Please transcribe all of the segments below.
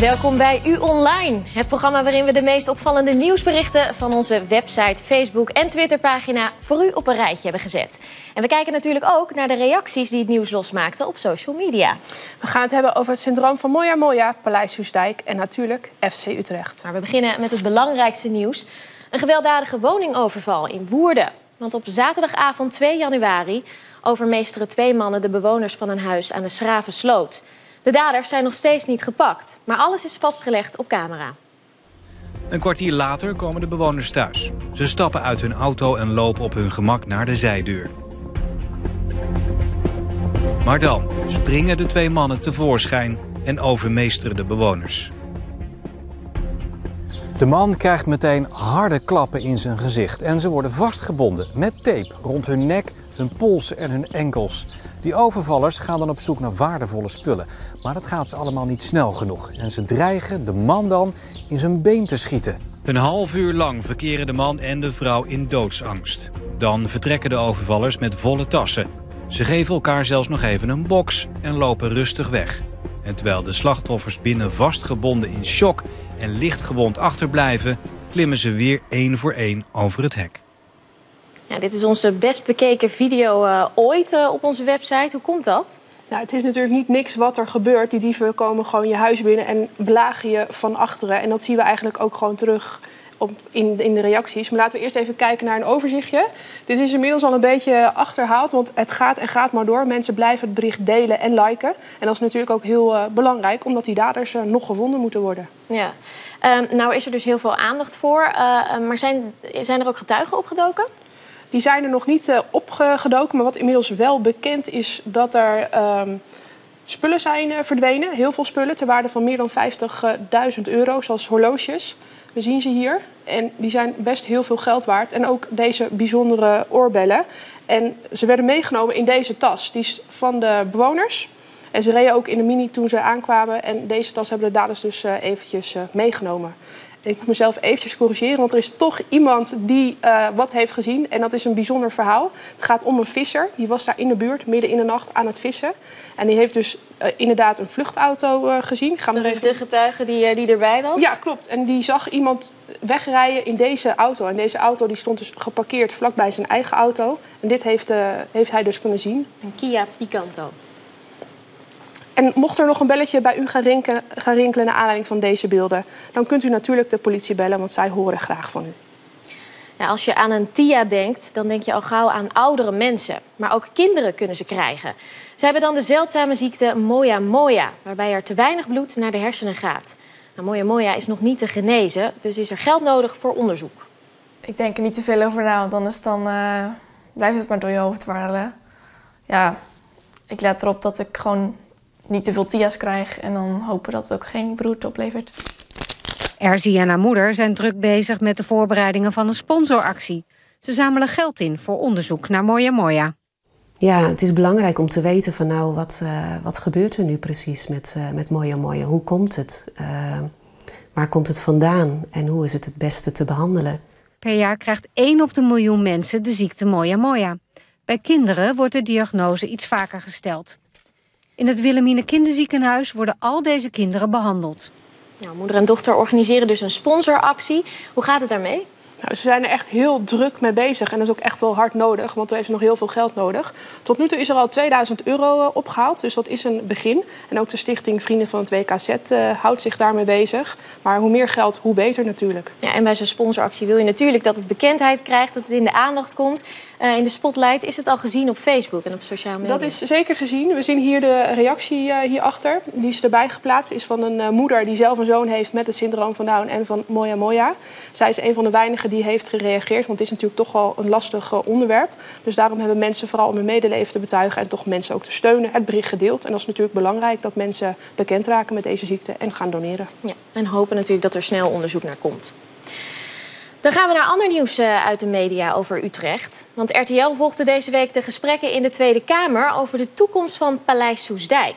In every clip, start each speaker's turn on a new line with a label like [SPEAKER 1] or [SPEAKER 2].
[SPEAKER 1] Welkom bij U Online, het programma waarin we de meest opvallende nieuwsberichten van onze website, Facebook en Twitterpagina voor u op een rijtje hebben gezet. En we kijken natuurlijk ook naar de reacties die het nieuws losmaakten op social media.
[SPEAKER 2] We gaan het hebben over het syndroom van Moja Moja, Paleis Soesdijk en natuurlijk FC Utrecht.
[SPEAKER 1] Maar we beginnen met het belangrijkste nieuws: een gewelddadige woningoverval in Woerden. Want op zaterdagavond 2 januari overmeesteren twee mannen de bewoners van een huis aan de Schravensloot. De daders zijn nog steeds niet gepakt, maar alles is vastgelegd op camera.
[SPEAKER 3] Een kwartier later komen de bewoners thuis. Ze stappen uit hun auto en lopen op hun gemak naar de zijdeur. Maar dan springen de twee mannen tevoorschijn en overmeesteren de bewoners. De man krijgt meteen harde klappen in zijn gezicht en ze worden vastgebonden met tape rond hun nek, hun polsen en hun enkels. Die overvallers gaan dan op zoek naar waardevolle spullen. Maar dat gaat ze allemaal niet snel genoeg. En ze dreigen de man dan in zijn been te schieten. Een half uur lang verkeren de man en de vrouw in doodsangst. Dan vertrekken de overvallers met volle tassen. Ze geven elkaar zelfs nog even een box en lopen rustig weg. En terwijl de slachtoffers binnen vastgebonden in shock en lichtgewond achterblijven... klimmen ze weer één voor één over het hek.
[SPEAKER 1] Ja, dit is onze best bekeken video uh, ooit uh, op onze website. Hoe komt dat?
[SPEAKER 2] Nou, het is natuurlijk niet niks wat er gebeurt. Die dieven komen gewoon je huis binnen en belagen je van achteren. En dat zien we eigenlijk ook gewoon terug op, in, in de reacties. Maar laten we eerst even kijken naar een overzichtje. Dit is inmiddels al een beetje achterhaald, want het gaat en gaat maar door. Mensen blijven het bericht delen en liken. En dat is natuurlijk ook heel uh, belangrijk, omdat die daders uh, nog gevonden moeten worden.
[SPEAKER 1] Ja, um, nou is er dus heel veel aandacht voor. Uh, maar zijn, zijn er ook getuigen opgedoken?
[SPEAKER 2] Die zijn er nog niet uh, opgedoken. Maar wat inmiddels wel bekend is dat er um, spullen zijn uh, verdwenen. Heel veel spullen ter waarde van meer dan 50.000 euro, zoals horloges. We zien ze hier. En die zijn best heel veel geld waard. En ook deze bijzondere oorbellen. En ze werden meegenomen in deze tas. Die is van de bewoners. En ze reden ook in de mini toen ze aankwamen. En deze tas hebben de daders dus uh, eventjes meegenomen. Ik moet mezelf eventjes corrigeren, want er is toch iemand die uh, wat heeft gezien. En dat is een bijzonder verhaal. Het gaat om een visser. Die was daar in de buurt, midden in de nacht, aan het vissen. En die heeft dus uh, inderdaad een vluchtauto uh, gezien.
[SPEAKER 1] Gaan dat is even... de getuige die, die erbij was?
[SPEAKER 2] Ja, klopt. En die zag iemand wegrijden in deze auto. En deze auto die stond dus geparkeerd vlakbij zijn eigen auto. En dit heeft, heeft hij dus kunnen zien.
[SPEAKER 1] Een Kia Picanto.
[SPEAKER 2] En mocht er nog een belletje bij u gaan rinkelen, gaan rinkelen naar aanleiding van deze beelden, dan kunt u natuurlijk de politie bellen, want zij horen graag van u.
[SPEAKER 1] Ja, als je aan een TIA denkt, dan denk je al gauw aan oudere mensen. Maar ook kinderen kunnen ze krijgen. Ze hebben dan de zeldzame ziekte Moya Moya, waarbij er te weinig bloed naar de hersenen gaat. Nou, Moya Moya is nog niet te genezen, dus is er geld nodig voor onderzoek.
[SPEAKER 4] Ik denk er niet te veel over na, want anders dan, uh, blijft het maar door je hoofd warrelen. Ja, ik let erop dat ik gewoon niet te veel TIA's krijg en dan hopen dat het ook geen broed oplevert.
[SPEAKER 5] Erzie en haar moeder zijn druk bezig met de voorbereidingen van een sponsoractie. Ze zamelen geld in voor onderzoek naar Moya Moya.
[SPEAKER 6] Ja, het is belangrijk om te weten van nou, wat, uh, wat gebeurt er nu precies met, uh, met Moya Moya? Hoe komt het? Uh, waar komt het vandaan? En hoe is het het beste te behandelen?
[SPEAKER 5] Per jaar krijgt 1 op de miljoen mensen de ziekte Moya Moya. Bij kinderen wordt de diagnose iets vaker gesteld. In het Wilhelmine Kinderziekenhuis worden al deze kinderen behandeld.
[SPEAKER 1] Nou, moeder en dochter organiseren dus een sponsoractie. Hoe gaat het daarmee?
[SPEAKER 2] Nou, ze zijn er echt heel druk mee bezig. En dat is ook echt wel hard nodig, want er heeft nog heel veel geld nodig. Tot nu toe is er al 2000 euro opgehaald, dus dat is een begin. En ook de stichting Vrienden van het WKZ uh, houdt zich daarmee bezig. Maar hoe meer geld, hoe beter natuurlijk.
[SPEAKER 1] Ja, en bij zo'n sponsoractie wil je natuurlijk dat het bekendheid krijgt, dat het in de aandacht komt. Uh, in de spotlight. Is het al gezien op Facebook en op sociale media?
[SPEAKER 2] Dat is zeker gezien. We zien hier de reactie uh, hierachter. Die is erbij geplaatst. Is van een moeder die zelf een zoon heeft met het syndroom van Down en van Moya Moya. Zij is een van de weinigen die heeft gereageerd. Want het is natuurlijk toch wel een lastig onderwerp. Dus daarom hebben mensen vooral om hun medeleven te betuigen en toch mensen ook te steunen. Het bericht gedeeld. En dat is natuurlijk belangrijk dat mensen bekend raken met deze ziekte en gaan doneren.
[SPEAKER 1] Ja, en hopen natuurlijk dat er snel onderzoek naar komt. Dan gaan we naar ander nieuws uit de media over Utrecht. Want RTL volgde deze week de gesprekken in de Tweede Kamer over de toekomst van Paleis Soesdijk.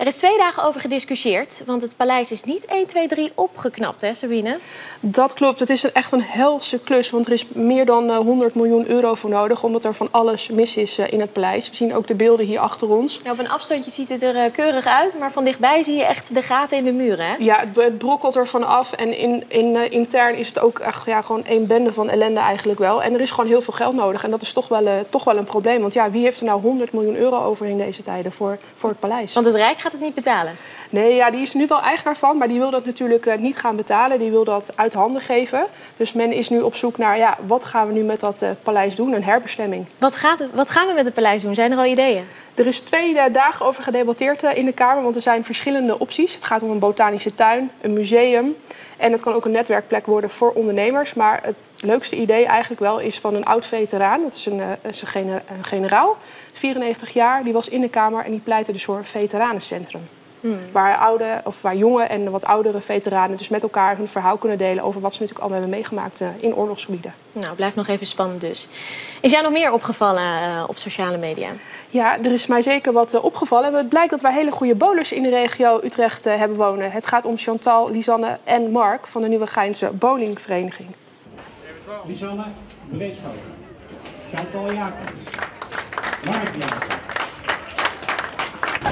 [SPEAKER 1] Er is twee dagen over gediscussieerd, want het paleis is niet 1, 2, 3 opgeknapt, hè Sabine?
[SPEAKER 2] Dat klopt. Het is echt een helse klus, want er is meer dan 100 miljoen euro voor nodig, omdat er van alles mis is in het paleis. We zien ook de beelden hier achter ons.
[SPEAKER 1] Ja, op een afstandje ziet het er keurig uit, maar van dichtbij zie je echt de gaten in de muren, hè?
[SPEAKER 2] Ja, het brokkelt er vanaf en in, in, intern is het ook echt ja, gewoon één bende van ellende eigenlijk wel. En er is gewoon heel veel geld nodig en dat is toch wel, uh, toch wel een probleem. Want ja, wie heeft er nou 100 miljoen euro over in deze tijden voor, voor het paleis?
[SPEAKER 1] Want het Rijk gaat het niet betalen?
[SPEAKER 2] Nee, ja, die is nu wel eigenaar van, maar die wil dat natuurlijk uh, niet gaan betalen. Die wil dat uit handen geven. Dus men is nu op zoek naar, ja, wat gaan we nu met dat uh, paleis doen? Een herbestemming.
[SPEAKER 1] Wat, gaat wat gaan we met het paleis doen? Zijn er al ideeën?
[SPEAKER 2] Er is twee dagen over gedebatteerd in de Kamer, want er zijn verschillende opties. Het gaat om een botanische tuin, een museum en het kan ook een netwerkplek worden voor ondernemers. Maar het leukste idee eigenlijk wel is van een oud veteraan. Dat is een, is een generaal, 94 jaar. Die was in de Kamer en die pleitte dus voor een veteranencentrum. Hmm. Waar, oude, of waar jonge en wat oudere veteranen dus met elkaar hun verhaal kunnen delen over wat ze natuurlijk allemaal hebben meegemaakt in oorlogsgebieden.
[SPEAKER 1] Nou, blijft nog even spannend dus. Is jou nog meer opgevallen uh, op sociale media?
[SPEAKER 2] Ja, er is mij zeker wat uh, opgevallen. Het blijkt dat wij hele goede bowlers in de regio Utrecht uh, hebben wonen. Het gaat om Chantal, Lisanne en Mark van de Nieuwe Geinse Bowlingvereniging.
[SPEAKER 7] Lisanne, Breedschouw. Chantal Jacobs. Mark Jacobs.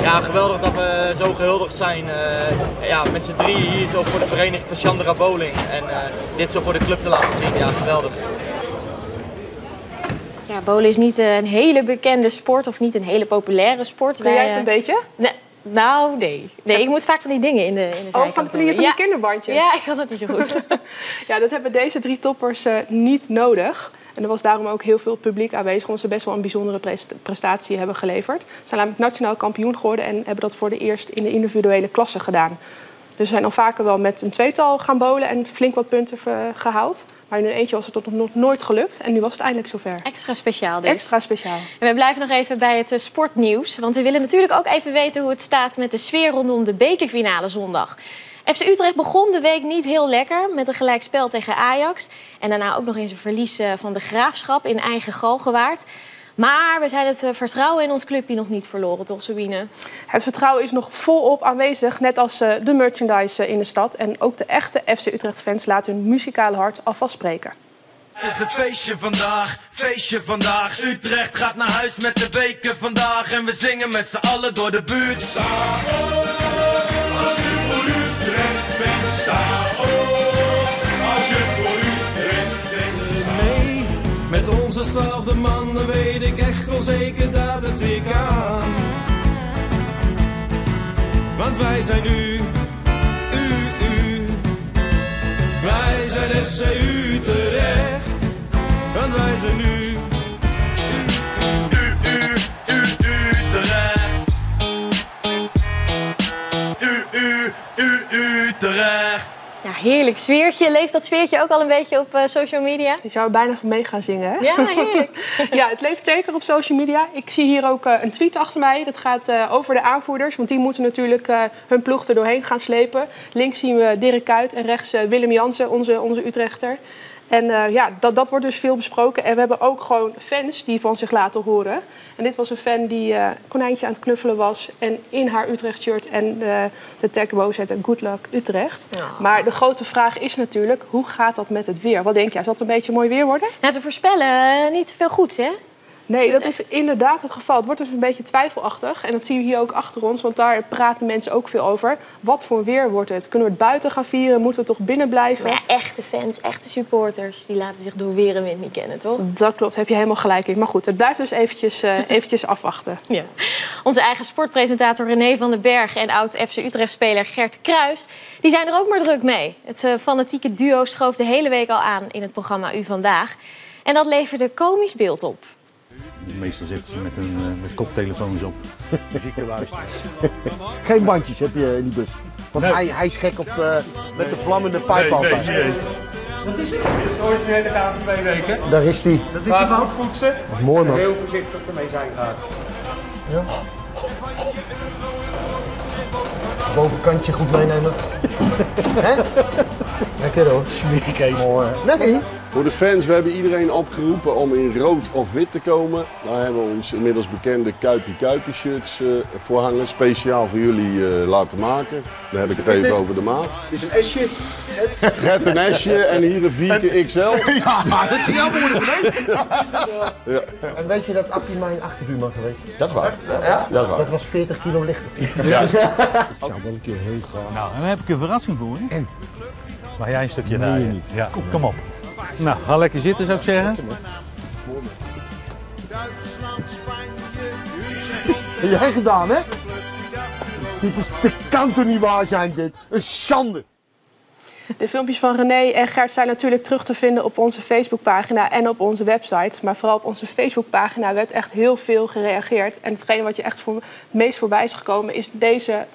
[SPEAKER 8] Ja, geweldig dat we zo gehuldigd zijn. Uh, ja, met z'n drieën hier zo voor de vereniging van Chandra Bowling. En uh, dit zo voor de club te laten zien. Ja, geweldig.
[SPEAKER 1] Ja, bowlen is niet een hele bekende sport of niet een hele populaire sport.
[SPEAKER 2] Kun jij het een beetje?
[SPEAKER 1] Nee, nou, nee. Nee, ik moet vaak van die dingen in de, in de
[SPEAKER 2] Oh, van, van, die, van die kinderbandjes?
[SPEAKER 1] Ja, ik kan dat niet zo goed.
[SPEAKER 2] ja, dat hebben deze drie toppers uh, niet nodig. En er was daarom ook heel veel publiek aanwezig, omdat ze best wel een bijzondere prestatie hebben geleverd. Ze zijn namelijk nationaal kampioen geworden en hebben dat voor de eerst in de individuele klasse gedaan. Dus ze zijn al vaker wel met een tweetal gaan bolen en flink wat punten gehaald. Maar in een eentje was het tot nog nooit gelukt. En nu was het eindelijk zover.
[SPEAKER 1] Extra speciaal dus.
[SPEAKER 2] Extra speciaal.
[SPEAKER 1] En we blijven nog even bij het sportnieuws. Want we willen natuurlijk ook even weten hoe het staat met de sfeer rondom de bekerfinale zondag. FC Utrecht begon de week niet heel lekker met een gelijkspel tegen Ajax. En daarna ook nog eens een verlies van de graafschap in eigen Galgenwaard. Maar we zijn het vertrouwen in ons clubje nog niet verloren, toch Sabine?
[SPEAKER 2] Het vertrouwen is nog volop aanwezig, net als de merchandise in de stad. En ook de echte FC Utrecht-fans laten hun muzikale hart alvast spreken.
[SPEAKER 9] Het is een feestje vandaag, feestje vandaag. Utrecht gaat naar huis met de beker vandaag. En we zingen met z'n allen door de buurt. Sta op, als je voor Utrecht bent. Sta
[SPEAKER 10] onze twaalfde man, dan weet ik echt wel zeker dat het weer kan. Want wij zijn u, u, u. Wij zijn FC Utrecht. Want wij zijn nu.
[SPEAKER 9] U, u, u, Utrecht.
[SPEAKER 1] Ja, heerlijk sfeertje. Leeft dat sfeertje ook al een beetje op uh, social media?
[SPEAKER 2] Je zou er bijna van mee gaan zingen, hè?
[SPEAKER 1] Ja, heerlijk.
[SPEAKER 2] ja, het leeft zeker op social media. Ik zie hier ook uh, een tweet achter mij. Dat gaat uh, over de aanvoerders. Want die moeten natuurlijk hun ploeg er doorheen gaan slepen. Links zien we Dirk Kuyt en rechts Willem Jansen, onze, onze Utrechter. En uh, ja, dat, dat wordt dus veel besproken. En we hebben ook gewoon fans die van zich laten horen. En dit was een fan die uh, konijntje aan het knuffelen was. En in haar Utrecht-shirt en de, de tag boven zette Good Luck Utrecht.
[SPEAKER 1] Oh.
[SPEAKER 2] Maar de grote vraag is natuurlijk, hoe gaat dat met het weer? Wat denk jij, zal het een beetje mooi weer worden?
[SPEAKER 1] Nou, ze voorspellen niet veel goeds, hè?
[SPEAKER 2] Nee, dat is inderdaad het geval. Het wordt dus een beetje twijfelachtig. En dat zien we hier ook achter ons, want daar praten mensen ook veel over. Wat voor weer wordt het? Kunnen we het buiten gaan vieren? Moeten we toch binnen blijven?
[SPEAKER 1] Ja, echte fans, echte supporters, die laten zich door weer en wind niet kennen, toch?
[SPEAKER 2] Dat klopt, heb je helemaal gelijk in. Maar goed, het blijft dus eventjes, uh, eventjes afwachten.
[SPEAKER 1] Ja. Onze eigen sportpresentator René van den Berg en oud-FC Utrecht-speler Gert Kruis... die zijn er ook maar druk mee. Het uh, fanatieke duo schoof de hele week al aan in het programma U Vandaag. En dat leverde komisch beeld op.
[SPEAKER 11] Meestal zitten ze met, een, uh, met koptelefoons op. Muziek te luisteren.
[SPEAKER 12] Geen bandjes heb je in die bus. Want
[SPEAKER 11] Nee.
[SPEAKER 12] hij, hij is gek op, uh, met de vlammende pijp altijd.
[SPEAKER 11] Wat is het? Het is ooit een hele kaart van twee weken.
[SPEAKER 12] Daar is hij.
[SPEAKER 11] Dat is een voetsen.
[SPEAKER 12] Mooi man.
[SPEAKER 11] Heel voorzichtig ermee zijn graag.
[SPEAKER 12] Ja. Bovenkantje goed meenemen. Hè? Lekker hoor.
[SPEAKER 11] Smerig Kees.
[SPEAKER 12] Mooi. Nee,
[SPEAKER 13] Voor de fans, we hebben iedereen opgeroepen om in rood of wit te komen. Daar hebben we ons inmiddels bekende Kuipie Kuipie shirts uh, voor hangen. Speciaal voor jullie uh, laten maken. Dan heb ik het even over de maat.
[SPEAKER 12] Dit is een S'je.
[SPEAKER 13] Gert een S'je en hier een 4 XL.
[SPEAKER 12] Ja, dat is heel moeilijk ja. En weet je dat Appie mijn achterbuurman geweest is?
[SPEAKER 13] Dat is waar.
[SPEAKER 12] Ja?
[SPEAKER 13] Dat is waar.
[SPEAKER 12] Dat was 40 kilo lichter.
[SPEAKER 13] Ja.
[SPEAKER 12] Ik zou wel een keer heel graag.
[SPEAKER 11] Nou, en dan heb ik een verrassing voor je.
[SPEAKER 12] En?
[SPEAKER 11] Maar jij een stukje
[SPEAKER 12] Nee,
[SPEAKER 11] naar
[SPEAKER 12] niet.
[SPEAKER 11] Ja, kom, op. Nou, ga lekker zitten zou ik zeggen.
[SPEAKER 12] Heb jij gedaan, hè? Dit, is, dit kan toch niet waar zijn, dit? Een schande.
[SPEAKER 2] De filmpjes van René en Gert zijn natuurlijk terug te vinden op onze Facebookpagina en op onze website. Maar vooral op onze Facebookpagina werd echt heel veel gereageerd. En hetgeen wat je echt voor, het meest voorbij is gekomen is deze,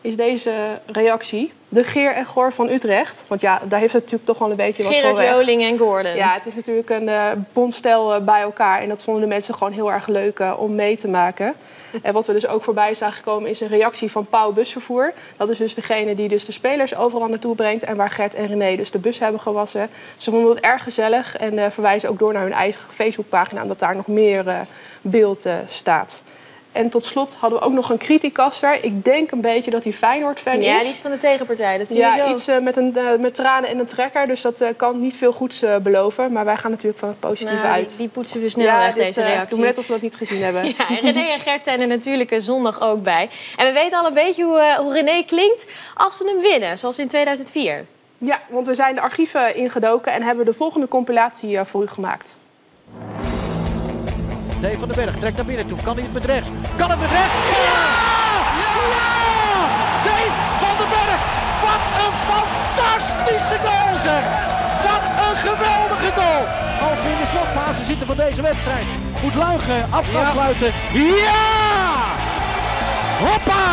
[SPEAKER 2] is deze reactie. De Geer en Goor van Utrecht. Want ja, daar heeft het natuurlijk toch wel een beetje wat
[SPEAKER 1] Gerard
[SPEAKER 2] voor weg.
[SPEAKER 1] Joling en Gordon.
[SPEAKER 2] Ja, het is natuurlijk een eh bondstel eh, bij elkaar. En dat vonden de mensen gewoon heel erg leuk eh, om mee te maken. En wat we dus ook voorbij zagen komen is een reactie van Pauw Busvervoer. Dat is dus degene die dus de spelers overal naartoe brengt. En waar Gert en René dus de bus hebben gewassen. Ze vonden het erg gezellig en verwijzen ook door naar hun eigen Facebookpagina. Omdat daar nog meer beeld staat. En tot slot hadden we ook nog een criticaster. Ik denk een beetje dat hij Feyenoord-fan
[SPEAKER 1] Ja,
[SPEAKER 2] is.
[SPEAKER 1] die is van de tegenpartij. Dat zie
[SPEAKER 2] Ja,
[SPEAKER 1] je zo.
[SPEAKER 2] iets eh, met, een, eh, met tranen en een trekker. Dus dat eh, kan niet veel goeds beloven. Maar wij gaan natuurlijk van het positieve
[SPEAKER 1] Nou,
[SPEAKER 2] uit.
[SPEAKER 1] die, die poetsen we snel
[SPEAKER 2] ja,
[SPEAKER 1] weg,
[SPEAKER 2] dit,
[SPEAKER 1] deze reactie.
[SPEAKER 2] Doen we net of we dat niet gezien hebben.
[SPEAKER 1] Ja, en René en Gert zijn er natuurlijk zondag ook bij. En we weten al een beetje hoe, hoe René klinkt als ze hem winnen, zoals in 2004.
[SPEAKER 2] Ja, want we zijn de archieven ingedoken en hebben de volgende compilatie voor u gemaakt.
[SPEAKER 14] Dave van den Berg trekt naar binnen toe. Kan hij het met rechts? Kan het met rechts? Ja! Ja! Dave van den Berg. Wat een fantastische goal zeg. Wat een geweldige goal. Als we in de slotfase zitten van deze wedstrijd. Moet Luigen af gaan sluiten. Ja! Hoppa!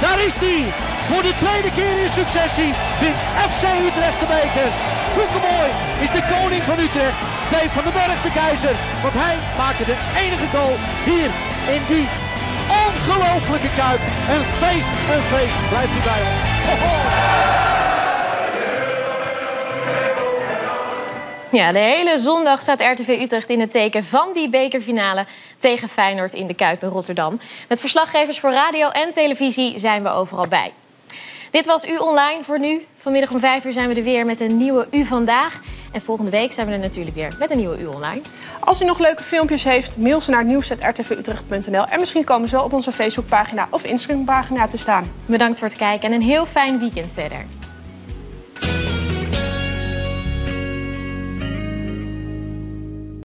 [SPEAKER 14] Daar is hij. Voor de tweede keer in successie wint FC Utrecht de beker. Mooi is de koning van Utrecht. Dave van den Berg de keizer. Want hij maakte de enige goal hier in die ongelooflijke kuip. Een feest, een feest. Blijft u bij ons.
[SPEAKER 1] Ja, de hele zondag staat RTV Utrecht in het teken van die bekerfinale tegen Feyenoord in de Kuip in Rotterdam. Met verslaggevers voor radio en televisie zijn we overal bij. Dit was U Online voor nu. Vanmiddag om 5 uur zijn we er weer met een nieuwe U Vandaag. En volgende week zijn we er natuurlijk weer met een nieuwe U Online.
[SPEAKER 2] Als u nog leuke filmpjes heeft, mail ze naar nieuws.rtvutrecht.nl. En misschien komen ze wel op onze Facebookpagina of Instagrampagina te staan.
[SPEAKER 1] Bedankt voor het kijken en een heel fijn weekend verder.